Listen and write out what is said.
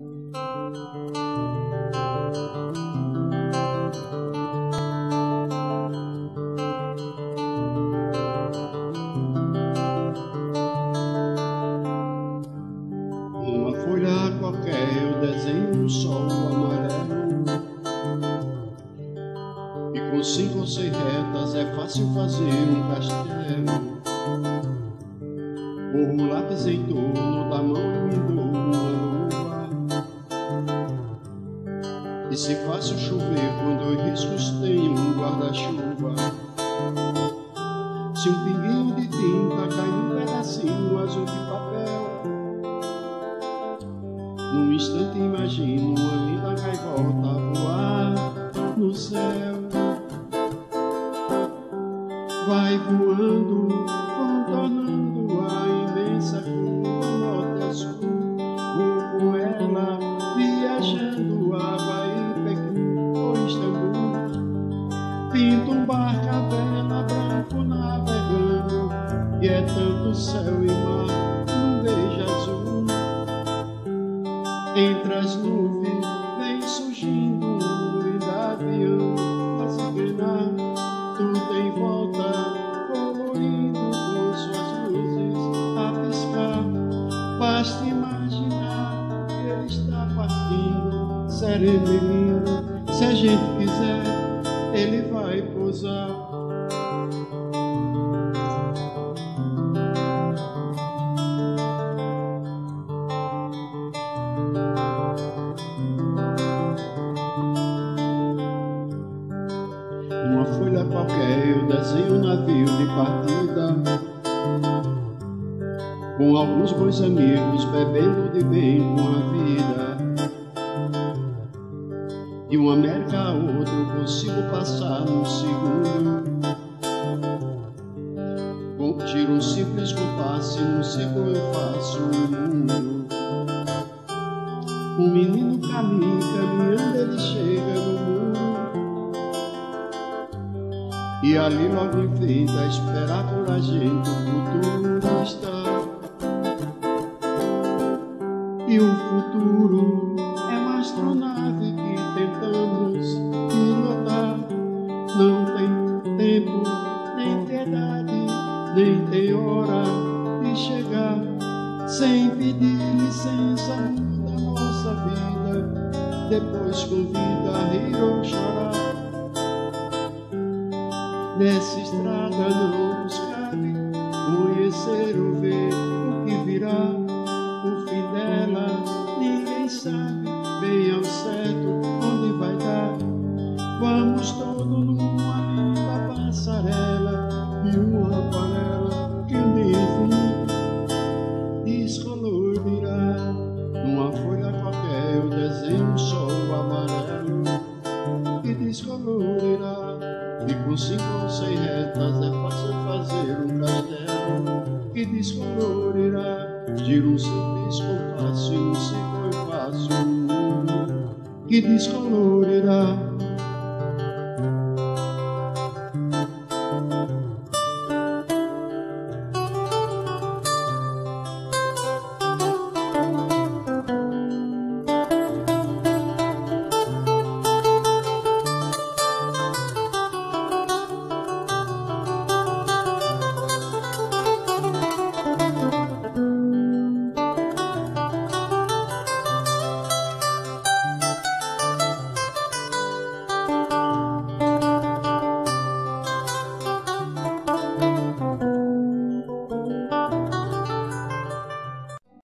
Numa folha qualquer eu desenho um sol amarelo. E com cinco ou seis retas é fácil fazer um castelo. Por lápis em torno da mão E se fácil chover dois riscos tem um guarda-chuva Se um pinguinho de tinta cai num pedacinho azul de papel num instante imagino uma linda gaivota voar no céu. Vai voando, contornando céu e mar num beijo azul. Entre as nuvens vem surgindo um avião a zigrena, tudo em volta, colorido com suas luzes a piscar. Basta imaginar que ele está partindo, sereno e lindo. Se a gente quiser, ele vai pousar. Numa folha qualquer eu desenho um navio de partida. Com alguns bons amigos bebendo de bem com a vida. De uma América a outra eu consigo passar num segundo. Com tiro um simples compasso e num ciclo eu faço o mundo. Um menino caminha, caminhando ele chega no muro e ali logo em frente a esperar por a gente o futuro está. E o futuro é uma astronave que tentamos pilotar. Não tem tempo, nem tem idade, nem tem hora de chegar. Sem pedir licença muda nossa vida, depois convida a rir ou chorar. Nessa estrada não nos cabe conhecer ou ver o que virá. O fim dela ninguém sabe, bem ao certo onde vai dar. Vamos todos numa linda passarela e uma panela que um dia descolorirá. Numa folha qualquer eu desenho um sol amarelo que descolorirá. E com descolorirá. Giro um simples compasso e faço um mundo que descolorirá.